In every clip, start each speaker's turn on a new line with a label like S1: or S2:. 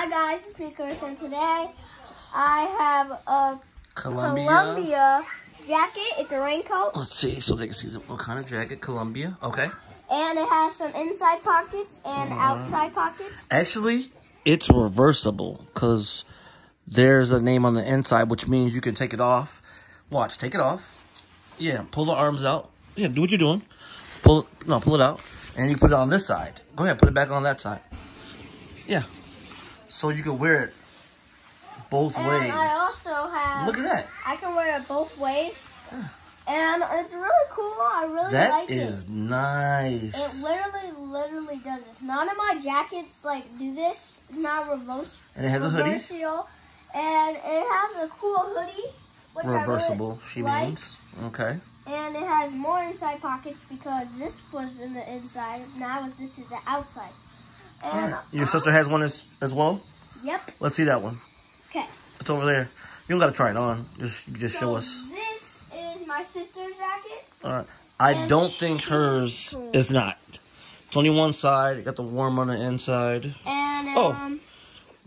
S1: Hi guys, it's me Chris and today I have a
S2: Columbia.
S1: Columbia jacket. It's a raincoat oh,
S2: Let's see, so they can see what kind of jacket. Columbia. Okay.
S1: and it has some inside pockets and mm-hmm. outside pockets.
S2: Actually, it's reversible because there's a name on the inside, which means you can take it off. Watch, take it off. Yeah, pull the arms out. Yeah, do what you're doing. Pull it, no, pull it out, and you put it on this side. Go ahead, put it back on that side. Yeah, so you can wear it both
S1: And
S2: ways.
S1: I also have
S2: Look at that.
S1: I can wear it both ways. And it's really cool. I really
S2: That
S1: like
S2: is
S1: it.
S2: nice.
S1: It literally, literally does this. None of my jackets like do this. It's not reverse.
S2: And it has a hoodie.
S1: reversible. And it has a cool hoodie. Which I really
S2: Reversible, she
S1: like.
S2: means. Okay.
S1: And it has more inside pockets because this was in the inside. Now this is the outside. And
S2: Your sister has one as, as well?
S1: Yep.
S2: Let's see that one.
S1: Okay.
S2: It's over there. You don't gotta try it on. Just just
S1: So
S2: show us.
S1: This is my sister's jacket.
S2: All right. I
S1: And
S2: don't think hers is not. It's only one side. It got the warm on the inside.
S1: And
S2: Oh,
S1: um,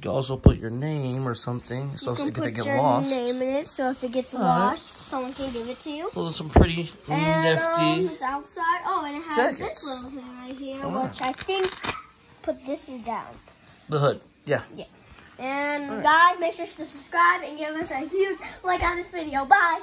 S2: You also put your name or something, so
S1: you can
S2: if
S1: put
S2: get
S1: your
S2: lost.
S1: name in it. So if it gets
S2: right.
S1: lost, someone can give it to you.
S2: Those are some pretty
S1: And um,
S2: nifty.
S1: it's outside. Oh, and it has
S2: Jackets.
S1: this little thing right here,
S2: Oh.
S1: which I think put this down.
S2: The hood. Yeah.
S1: Yeah.
S2: And right.
S1: guys, make sure to subscribe and give us a huge like on this video. Bye.